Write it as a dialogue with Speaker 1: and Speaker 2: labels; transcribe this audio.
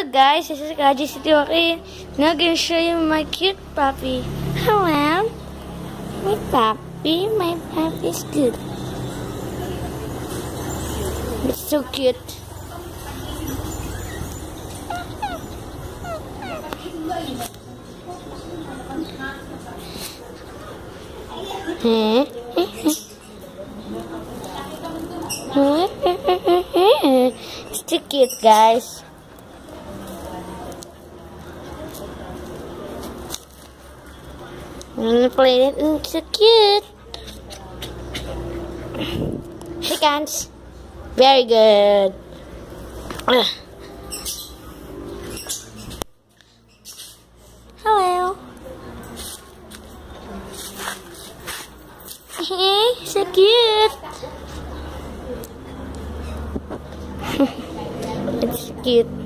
Speaker 1: Hello guys, this is Kaji Sitiwaki. Now I'm gonna show you my cute puppy. Hello. My puppy, my puppy is good. It's so cute. it's too cute, guys. I'm gonna play it. Mm, so cute. Hands. Very good. Hello. Hey, so cute. it's cute.